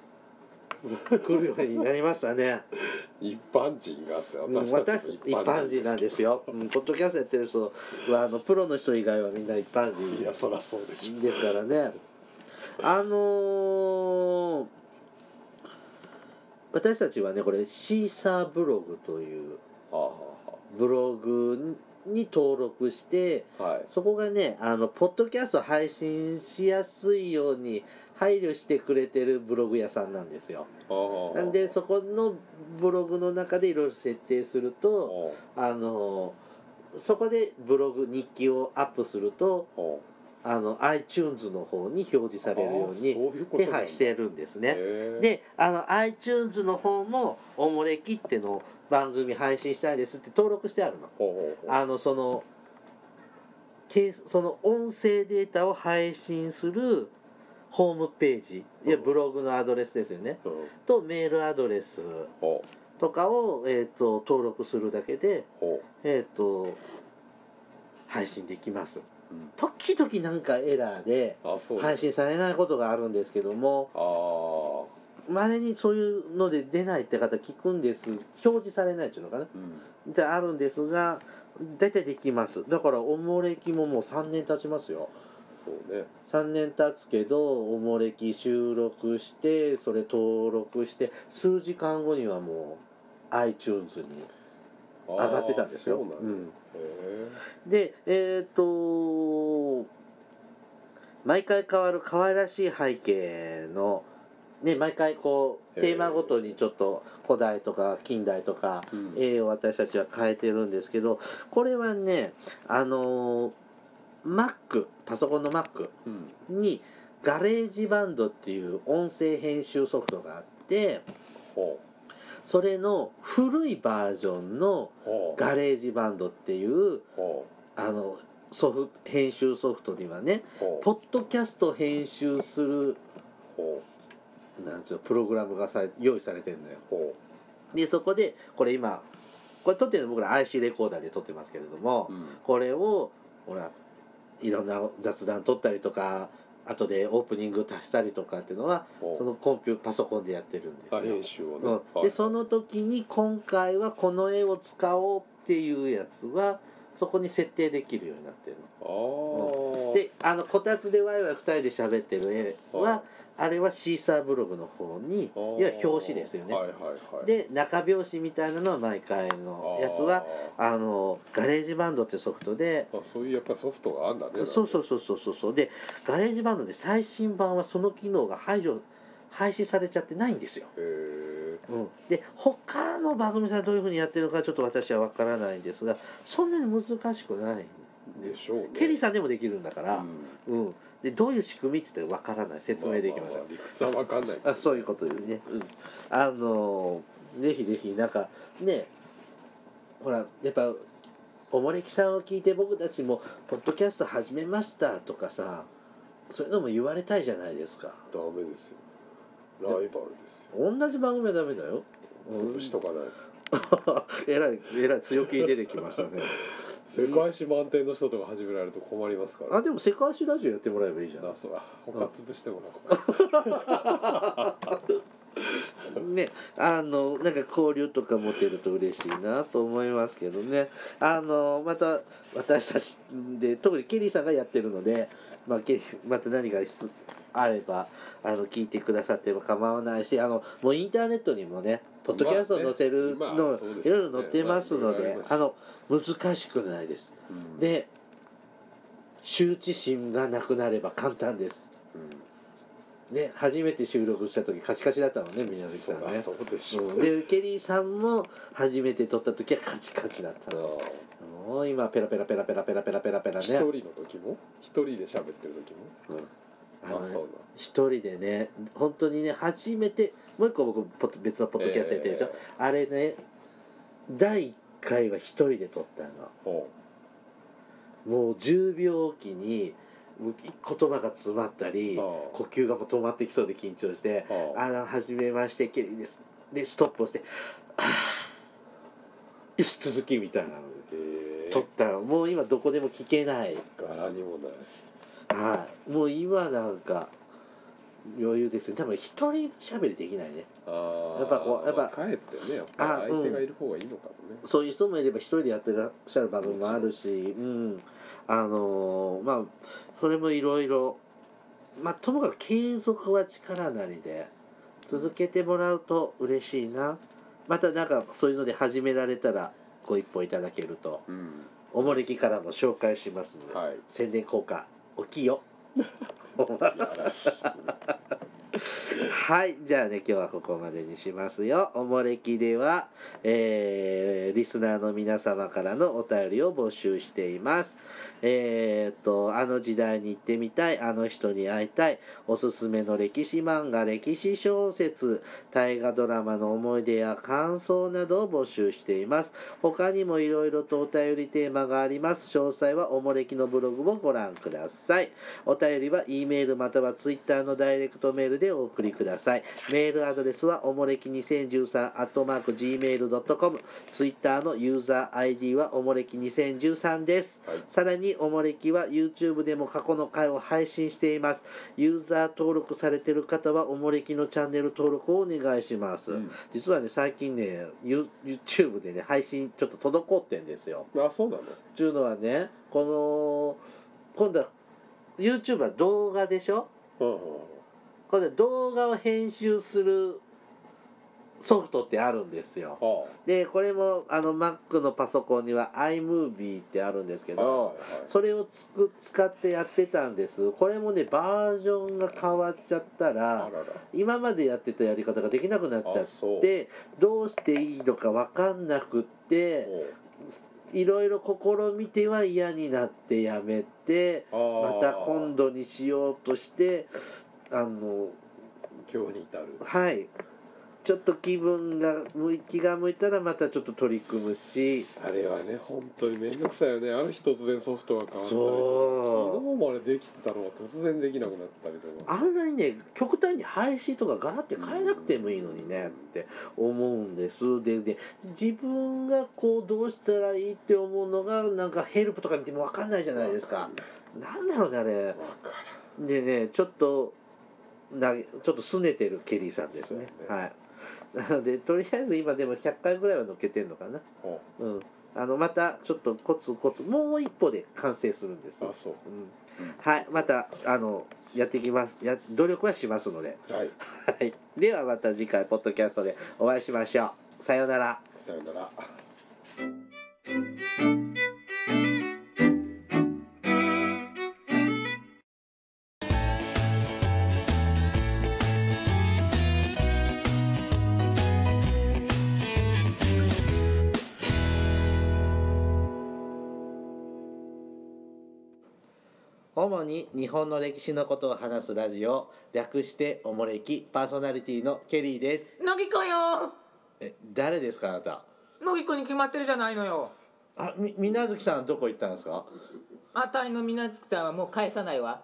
来るようになりましたね。一般人があってうん私たち一般人なんですよ。うんポッドキャストやってる人は、あの、プロの人以外はみんな一般人いやそりゃそうでしょですからね。あのー私たちはね、これ、シーサーブログというブログに登録して、あはい。そこがね、あの、ポッドキャスト配信しやすいように配慮してくれてるブログ屋さんなんですよ。なんで、そこのブログの中でいろいろ設定すると、はあの、そこでブログ、日記をアップすると、あはあの、iTunes の方に表示されるように手配してるんですね。で、あの、iTunes の方も、おもれきっての番組配信したいですって登録してあるの。ほうほうあの、その、けその音声データを配信するホームページ、いや、ブログのアドレスですよね。うんと、メールアドレスほとかを、えっ、と、登録するだけで、えっ、と、配信できます。時々なんかエラーで、配信されないことがあるんですけども、ああまれにそういうので出ないって方聞くんです。表示されないっていうのかな。うんで、あるんですが、大体できます。だから、おもれきももう3年経ちますよ。そうね3年経つけど、おもれき収録して、それ登録して、数時間後にはもう iTunes に。上上がってたんですよそうなんで、えっ、と、毎回変わる可愛らしい背景の、ね、毎回こう、テーマごとにちょっと古代とか近代とか、うん。絵を私たちは変えてるんですけど、これはね、あのー Mac、パソコンの Mac に GarageBand っていう音声編集ソフトがあって、ほそれの古いバージョンの GarageBand っていう、ほあの、ソフ、編集ソフトにはね、ポッドキャスト編集する、ほなんつうの、プログラムがさ用意されてるのよ。で、そこで、これ今、これ撮ってるの僕ら IC レコーダーで撮ってますけれども、ううん。これを、ほら、いろんな雑談撮ったりとか、後でオープニング足したりとかっていうのは、そのコンピュパソコンでやってるんですよ。あ編集をね、うん。はい。で、その時に今回はこの絵を使おうっていうやつは、そこに設定できるようになってるの。ああで、あの、こたつでワイワイ二人で喋ってる絵は、はいあれはシーサーブログの方に、あー。いわゆる表紙ですよね。はいはいはい。で、中表紙みたいなのは毎回のやつは、あの、 GarageBand ってソフトで、あそういうやっぱりソフトがあるんだね。そうそうそうそうそうそう。で、 GarageBand で最新版はその機能が排除、廃止されちゃってないんですよ。へえうん、で他の番組さんはどういうふうにやってるのかちょっと私は分からないんですがそんなに難しくないんでしょうね。ケリーさんでもできるんだから、うん。うんでどういう仕組みって言って分からない。説明できません、あああ理屈は分かんない。あそういうことですね、うん、あのぜひぜひなんかねほらやっぱおもれきさんを聞いて僕たちもポッドキャスト始めましたとかさそういうのも言われたいじゃないですか。ダメですよ。ライバルですよ。同じ番組はダメだよ。潰しとかない えらいえらい強気に出てきましたね世界史満点の人とか始められると困りますから。あでも世界史ラジオやってもらえばいいじゃん。あそう。あ他潰してもらおうか。ね、あのなんか交流とか持てると嬉しいなと思いますけどね。あのまた私たちで特にケリーさんがやってるので、まあ、ケまた何かあればあの聞いてくださっても構わないしあのもうインターネットにもねポッドキャスト載せるの、いろいろ載ってますので、まあの難しくないです。うん。で羞恥心がなくなれば簡単です。うん。ね、初めて収録した時カチカチだったのね宮崎さんね。そうでしょう。うん。でケリーさんも初めて撮った時はカチカチだったの。もう今ペラペラペラペラペラペラペラペラね。一人の時も？一人で喋ってる時も？うんあ一人でね本当にね初めてもう一個僕別のポッドキャストやってるでしょ、えあれね第1回は一人で撮ったの。ほもう10秒おきに言葉が詰まったりああ。呼吸がもう止まってきそうで緊張して「ああ。あのはじめましてケリーです」でストップをして「はあよし続き」みたいなの撮ったらもう今どこでも聞けない。柄にもないはい。もう今なんか余裕ですよ多分一人喋りできないね。ああやっぱこうやっぱかえってね。やっぱあ相手がいる方がいいのかもね、そういう人もいれば一人でやってらっしゃる番組もあるし、うん、あのーまあそれもいろいろまあともかく継続は力なりで続けてもらうと嬉しいな。またなんかそういうので始められたらご一歩いただけるとうん。おもれきからも紹介しますので、はい。宣伝効果大きいよはい。じゃあね、今日はここまでにしますよ。おもれきでは、えー、リスナーの皆様からのお便りを募集しています。えーっと、あの時代に行ってみたい、あの人に会いたい、おすすめの歴史漫画、歴史小説、大河ドラマの思い出や感想などを募集しています。他にもいろいろとお便りテーマがあります。詳細はおもれきのブログをご覧ください。お便りは E メールまたは Twitter のダイレクトメールでお送りください。メールアドレスはおもれき2013 gmail.com。Twitter のユーザー ID はおもれき2013です。はいさらにおもれきは YouTube でも過去の回を配信しています。ユーザー登録されている方はおもれきのチャンネル登録をお願いします。うん実はね、最近ね、ユ YouTube でね、配信ちょっと滞ってんですよ。あそうなの？っていうのはね、この、今度は YouTube は動画でしょ？うんうんこれ動画を編集するソフトってあるんですよ。はで、これもあの Mac のパソコンには iMovie ってあるんですけあど、はいはい。それをつく使ってやってたんです。これもね、バージョンが変わっちゃったあら、今までやってたやり方ができなくなっちゃって、どうしていいのかわかんなくって、いろいろ試みては嫌になってやめて、また今度にしようとして、あの、今日に至る。はい。ちょっと気分が向い気が向いたらまたちょっと取り組むし、あれはね本当に面倒くさいよねある日突然ソフトが変わったりとか昨日までできてたのが突然できなくなったりとかあんなにね、極端に配信とかガラって変えなくてもいいのにねって思うんです。で、で自分がこうどうしたらいいって思うのが、なんかヘルプとか見てもわかんないじゃないですか。なんだろうね、あれ。わからんでね、ちょっと、なちょっと拗ねてるケリーさんですね。そうやはい。な ので、とりあえず今でも100回ぐらいは乗っけてんのかな。ほうん。あの、またちょっとコツコツ、もう一歩で完成するんです。あそううん。はい。また、あの、やっていきます。や、努力はしますので。うはいはい。ではまた次回、ポッドキャストでお会いしましょう。さようなら。さよなら主に日本の歴史のことを話すラジオ、略しておもれきパーソナリティのケリーです。乃木くんよ。え、誰ですか、あなた？乃木くんに決まってるじゃないのよ。あ、み、みなずきさんどこ行ったんですか？あたいのみなつきさんはもう返さないわ。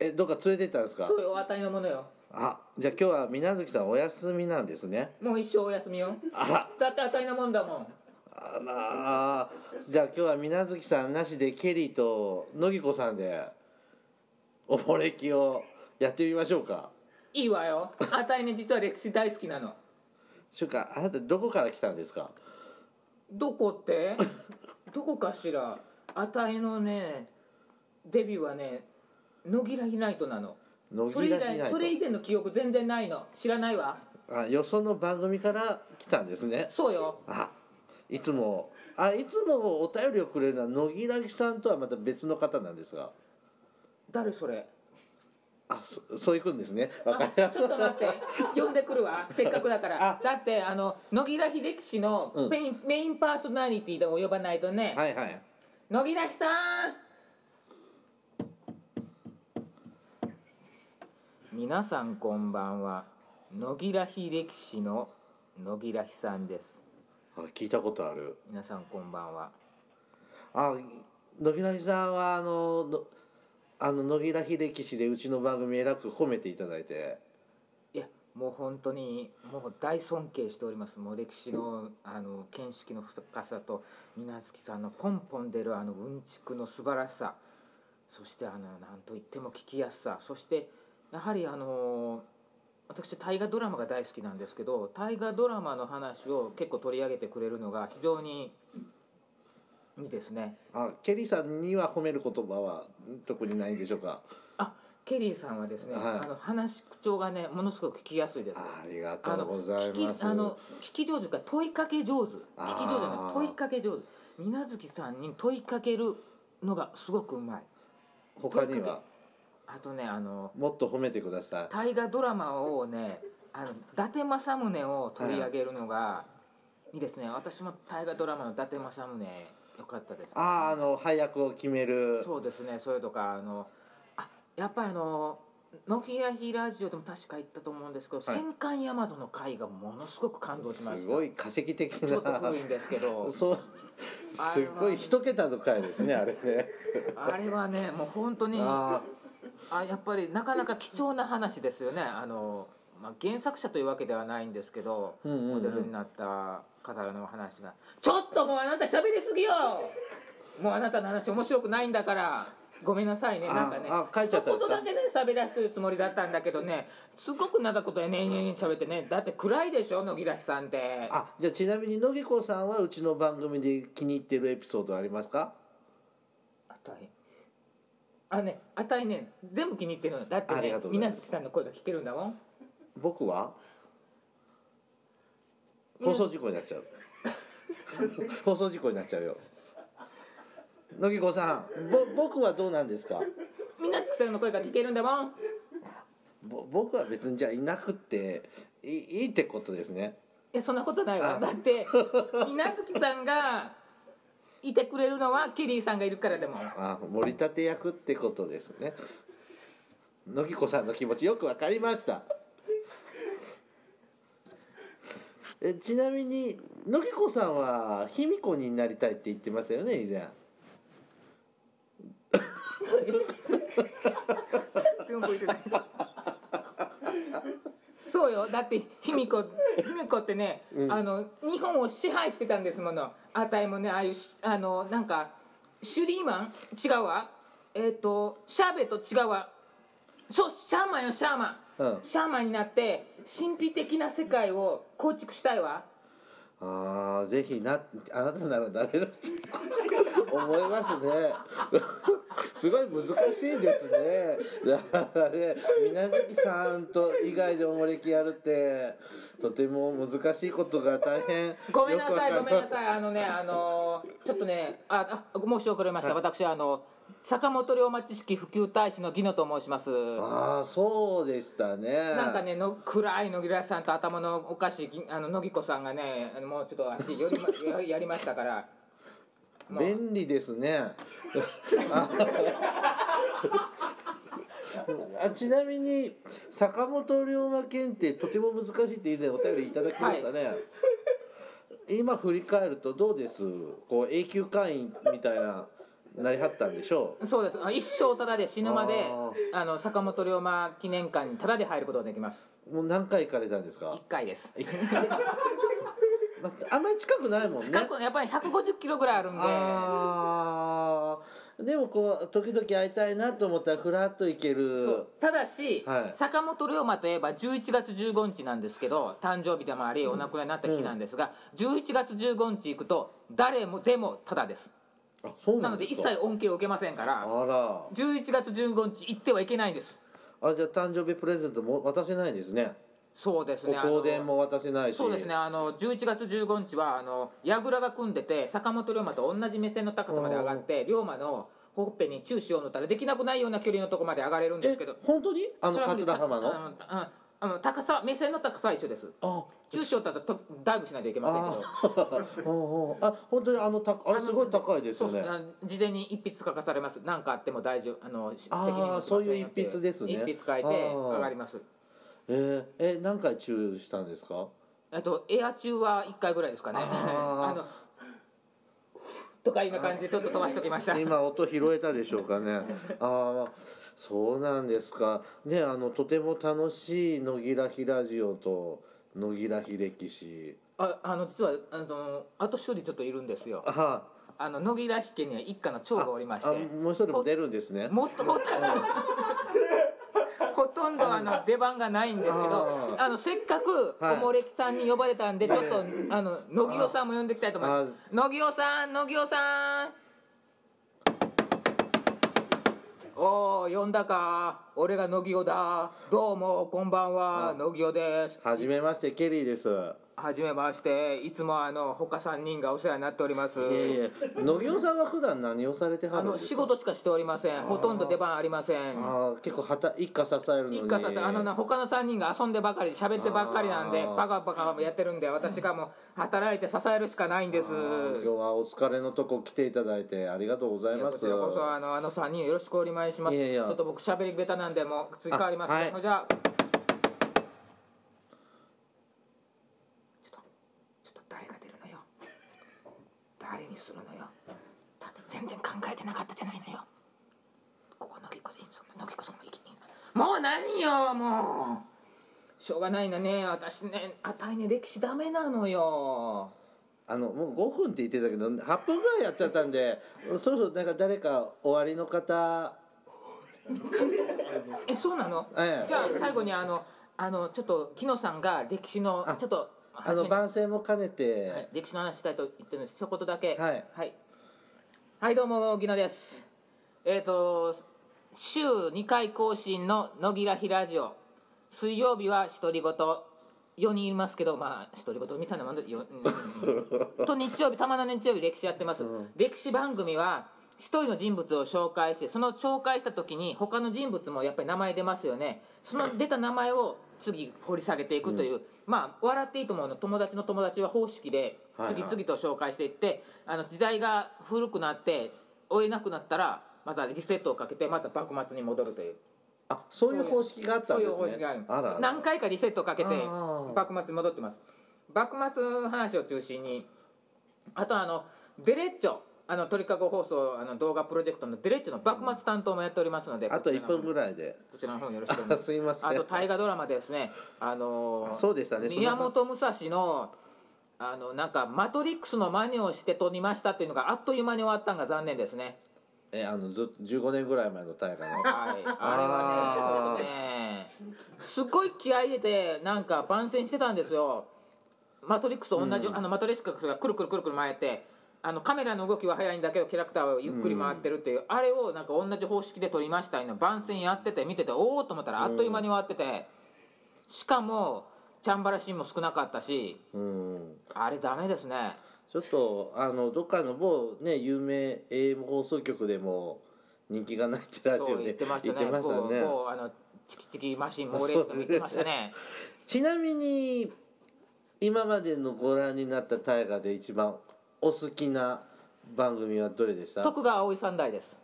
え、どっか連れてったんですか？そうよあたいのものよ。あじゃあ今日は水月さんお休みなんですね。もう一生お休みよ。あら。だって当たりなもんだもん。あらー。じゃあ今日は水月さんなしでケリーと乃木子さんでおもれきをやってみましょうか。いいわよ。あたいね実は歴史大好きなの。しゅうかあなたどこから来たんですか？どこって？どこかしら？あたいのねデビューはね野木らひナイトなの。乃それ以来それ以前の記憶全然ないの。知らないわ。とあよその番組から来たんですね。そうよ。あいつもあいつもお便りをくれるのは乃木らきさんとはまた別の方なんですが誰それ？あそそういくんですね。わかありました。ちょっと待って。呼んでくるわ。せっかくだから。あ。だってあの野木らひ歴史のうん。メイン,、メインパーソナリティでも呼ばないとね、はいはい。野木らひさん。皆さんこんばんは。野木らひ歴史の野木らひさんです。あ聞いたことある。皆さんこんばんは。あ乃木らきさんはあののあの乃木らひ歴史でうちの番組えらく褒めていただいて。いやもう本当にもう大尊敬しております。もう歴史のあの見識の深さと水無月さんのポンポン出るあのうんちくの素晴らしさ。そしてあのなんといっても聞きやすさ。そしてやはりあの私大河ドラマが大好きなんですけど大河ドラマの話を結構取り上げてくれるのが非常にいいですね。あケリーさんには褒める言葉は特にないんでしょうか？あケリーさんはですね、はい。あの話し口調がねものすごく聞きやすいです。あありがとうございます。聞きあの聞き上手か問いかけ上手。聞き上手じゃない問いかけ上手。水月さんに問いかけるのがすごくうまい。他には？あとねあのもっと褒めてください。大河ドラマをねあの伊達政宗を取り上げるのがいいですね。私も大河ドラマの伊達政宗よかったです、あああの配役を決める。そうですねそれとかあのあやっぱりあの野木らひラジオでも確か言ったと思うんですけど、はい。戦艦大和の回がものすごく感動しました。すごい化石的な。ちょっと古いんですけど。そう。すごい一桁の回ですねあれね。あれはねもう本当にああやっぱりなかなか貴重な話ですよね。あの、まあ、原作者というわけではないんですけど、モデルになった方の話が。ちょっともうあなた喋りすぎよ。もうあなたの話面白くないんだから。ごめんなさいね。あなんかね。あ書いちゃったんですか？一言だけね喋らせるつもりだったんだけどね。すごく長いことねねね喋ってね。だって暗いでしょ野木らさんって。あじゃあちなみに乃木子さんはうちの番組で気に入ってるエピソードありますか？あたい。あねあたいね全部気に入ってるの。だってねがとうございます。水無月さんの声が聞けるんだもん。僕は？放送事故になっちゃう。放送事故になっちゃうよ。乃木子さんぼ僕はどうなんですか？水無月さんの声が聞けるんだもん。ぼ僕は別にじゃあいなくっていいいいってことですね。いやそんなことないわ。あ。だって水無月さんがいてくれるのはケリーさんがいるからでも。あ盛り立て役ってことですね。乃木子さんの気持ちよくわかりましたえちなみに乃木子さんは卑弥呼になりたいって言ってましたよね以前。そうよ。だって卑弥呼卑弥呼ってね、うん。あの日本を支配してたんですもの。あたいもねああいうしあのなんかシュリーマン？違うわ。えっ、とシャーベット？違うわ。そうシャーマンよシャーマン、うん。シャーマンになって神秘的な世界を構築したいわ。ああぜひなあなたならなれる思いますね。すごい難しいですね。だからね水月さんと以外でおもれきやるってとても難しいことが大変。ごめんなさい、よくわかりますごめんなさい、あのね、あのちょっとね、あ、あ申し遅れました、はい。私、あの坂本龍馬知識普及大使のギノと申します。ああそうでしたね。なんかねの暗い野木らさんと頭のおかしいぎあの野木子さんがねもうちょっと足よりまややりましたから。便利ですね。ああちなみに坂本龍馬検定とても難しいって以前お便りいただきましたね、今振り返るとどうです？こう永久会員みたいななりはったんでしょう。そうです。あ一生タダで死ぬまでああの坂本龍馬記念館にタダで入ることができます。もう何回行かれたんですか？1回です。まあ、あんまり近くないもんね。近くやっぱり150キロぐらいあるんで。ああでもこう時々会いたいなと思ったらふらっと行ける。ただし、はい。坂本龍馬といえば11月15日なんですけど誕生日でもありお亡くなりになった日なんですが、11月15日行くと誰もでもタダですあそうなので一なんですか切恩恵を受けませんからあら。11月15日行ってはいけないんです。あじゃあ誕生日プレゼントも渡せないんですね。そうですね。ご香典も渡せないし。そうですね。あの11月15日はあの櫓が組んでて坂本龍馬と同じ目線の高さまで上がって龍馬のほっぺにチューしようのったらできなくないような距離のとこまで上がれるんですけど。え本当に？あのそれは桂浜の？あのああの高さ目線の高さは一緒です。あチューしようったらとダイブしないといけませんけど。あ 本当にあのたあれすごい高いですよね。事前に一筆書かされます。何かあっても大丈夫あの責任あそういう一筆ですね。一筆書いて上がります。えー、え何回チューしたんですか？えっとエア中は1回ぐらいですかね。あ のとかいう感じでちょっと飛ばしときました。今音拾えたでしょうかね。ああそうなんですか。ねあのとても楽しい野木らひラジオと野木らひ歴史ああの実はあのあと一人ちょっといるんですよ。ああ。の野木らひ家には一家の長がおりまして。あもう一人も出るんですね。もっとほとんどほとんどあの出番がないんですけどあのせっかくはい。おもれきさんに呼ばれたんでちょっとあの野木尾さんも呼んでいきたいと思います。野木尾さん野木尾さんおお呼んだか。俺が野木尾だ。どうもこんばんは。あ野木尾です。はじめましてケリーですはじめまして。いつもあの他3人がお世話になっております。いえいえ。野木尾さんは普段何をされてはあのるんですか？仕事しかしておりません。ほとんど出番ありません。あー結構はた一家支えるのに。一家さあのな他の3人が遊んでばかり喋ってばっかりなんでバカバカやってるんで私がもう働いて支えるしかないんです。今日はお疲れのとこ来ていただいてありがとうございます。こちらこそあのあの3人よろしくお願いします。いやいや。ちょっと僕喋り下手なんでもう次変わりますね、あはいじゃあなかったじゃないのよ。ここのぎこでいいそんなのぎこさんもいきもう何よもう。しょうがないのね私ねあたいね歴史ダメなのよ。あのもう5分って言ってたけど8分ぐらいやっちゃったんでそろそろなんか誰か終わりの方。えそうなの、ええ。じゃあ最後にあのあのちょっと木野さんが歴史のあちょっとあの番宣も兼ねて、はい、歴史の話したいと言ってるんです。一言だけ。はい。はい、はいどうも木野です。えっ、と週2回更新の「野木らひラジオ」水曜日は独り言。4人いますけどまあ独り言みたいなもんでよ、うん。と日曜日たまの日曜日歴史やってます、うん。歴史番組は一人の人物を紹介してその紹介した時に他の人物もやっぱり名前出ますよね。その出た名前を次掘り下げていくという、まあ笑っていいと思うの。友達の友達は方式ではいはい。次々と紹介していって、あの時代が古くなって追えなくなったらまたリセットをかけてまた幕末に戻るという。あそういう方式があったんですね。そういう方式がある。あら何回かリセットをかけて幕末に戻ってます。幕末の話を中心にあとあのデレッチョあの鳥かご放送あの動画プロジェクトのデレッチョの幕末担当もやっておりますのであと1分ぐいらいで。こちらの方よろしくお願いしまあ すいません。あと大河ドラマでですねあのそうでしたね。宮本武蔵のあのなんかマトリックスの真似をして撮りましたっていうのがあっという間に終わったのが残念ですね。えあのずっと15年ぐらい前の大河の。はい、あれはね、ね、すっごい気合い入れて、なんか番宣してたんですよ。マトリックスと同じ、うん。あのマトリックスがくるくるくるくる回って、あのカメラの動きは速いんだけど、キャラクターはゆっくり回ってるっていう、あれをなんか同じ方式で撮りましたいうの番宣やってて、見てて、おおと思ったら、あっという間に終わってて、しかも、チャンバラシーンも少なかったし、うん。あれ、ダメですね。ちょっとあのどっかの某ね有名 AM 放送局でも人気がないってラジオで言ってましたね、たね。こうあのチキチキマシン猛烈とか言ってましたね。ちなみに今までのご覧になった大河で一番お好きな番組はどれでした？徳川葵三代です。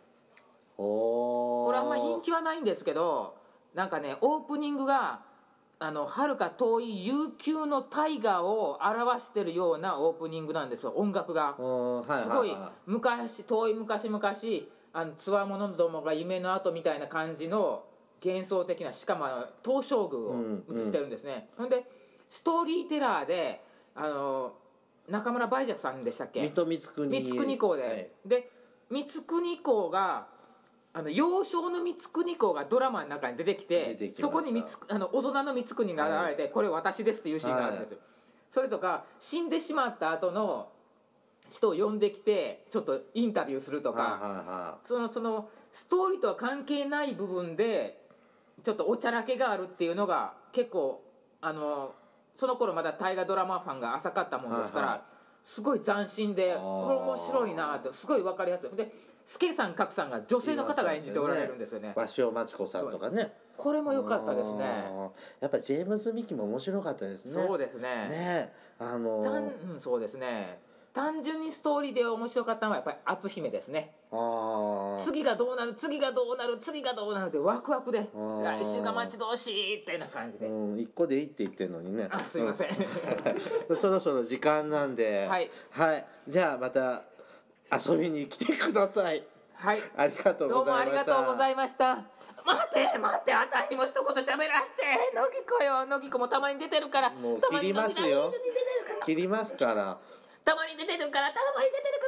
おー。これあんまり人気はないんですけどなんかねオープニングがあの遥か遠い悠久の大河を表してるようなオープニングなんですよ音楽が。はいすごいはい。は昔遠い昔々あのつわものどもが夢の後みたいな感じの幻想的なしかも東照宮を映してるんですね、ほんでストーリーテラーであの中村梅雀さんでしたっけ？水戸光圀光圀公で、はい。で光圀公があの幼少の光圀公がドラマの中に出てきてそこに光あの大人の光圀が現れて、これ私ですっていうシーンがあるんですよ、それとか死んでしまった後の人を呼んできてちょっとインタビューするとか、はいはいはそのそのストーリーとは関係ない部分でちょっとおちゃらけがあるっていうのが結構あのその頃まだ大河ドラマファンが浅かったもんですから、はいはい。すごい斬新でこれ面白いなってすごい分かりやすい。で助さん格さんが女性の方が演じておられるんですよね。芭蕉真知子さんとかね。これも良かったですね。やっぱジェームズ・ミキも面白かったですね。そうですね。ね。あの単うんそうですね。単純にストーリーで面白かったのはやっぱり篤姫ですね次がどうなる次がどうなる次がどうなるってワクワクで。来週が待ち遠しいってな感じで、うん、一個でいいって言ってるのにね。あすいません。うん。そろそろ時間なんで、はい。はい。じゃあまた遊びに来てください。はい。ありがとうどうもありございました。がとうございました。待って待ってあたりも一言喋らして。乃木子よ。乃木子もたまに出てるから。もう切りますよ。切りますから。たまに出てるからたまに出てる